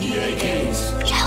EA Games.